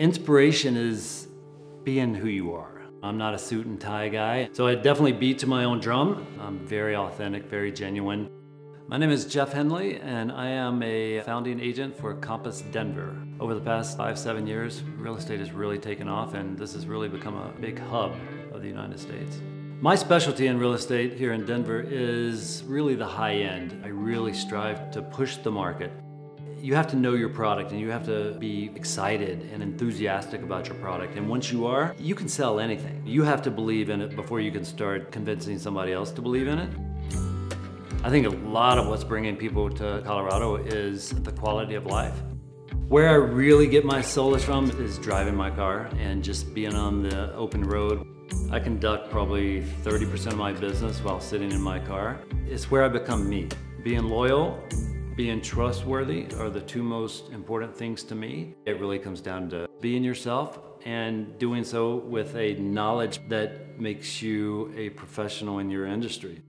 Inspiration is being who you are. I'm not a suit and tie guy, so I definitely beat to my own drum. I'm very authentic, very genuine. My name is Jeff Hendley, and I am a founding agent for Compass Denver. Over the past five, seven years, real estate has really taken off, and this has really become a big hub of the United States. My specialty in real estate here in Denver is really the high end. I really strive to push the market. You have to know your product and you have to be excited and enthusiastic about your product. And once you are, you can sell anything. You have to believe in it before you can start convincing somebody else to believe in it. I think a lot of what's bringing people to Colorado is the quality of life. Where I really get my solace from is driving my car and just being on the open road. I conduct probably 30% of my business while sitting in my car. It's where I become me. Being loyal, being trustworthy are the two most important things to me. It really comes down to being yourself and doing so with a knowledge that makes you a professional in your industry.